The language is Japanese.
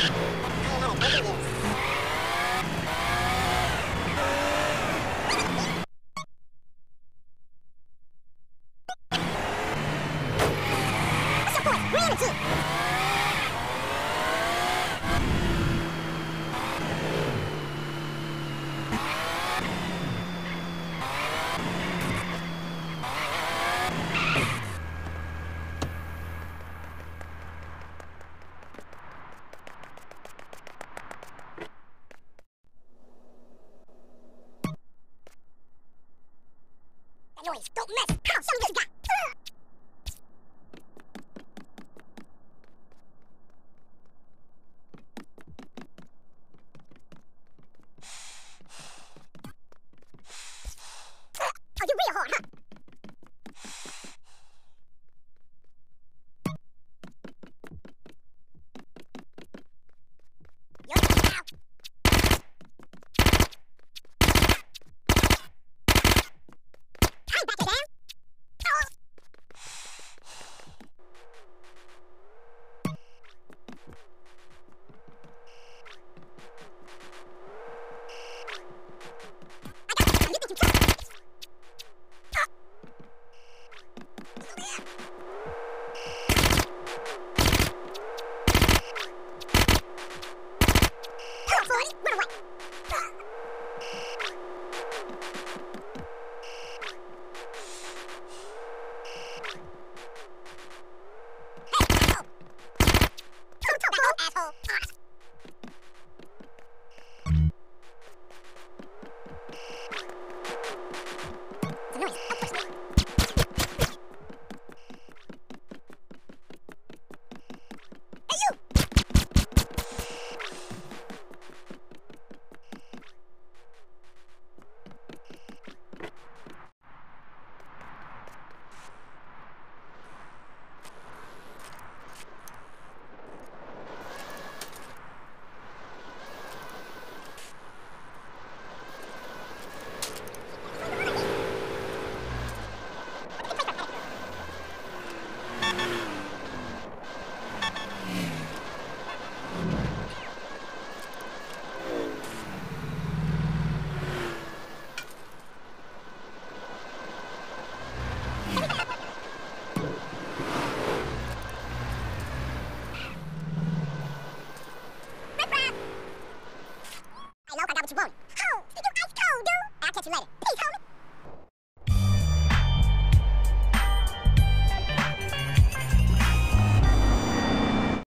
Two. Don't mess. Pounce. Some just got. 就抱你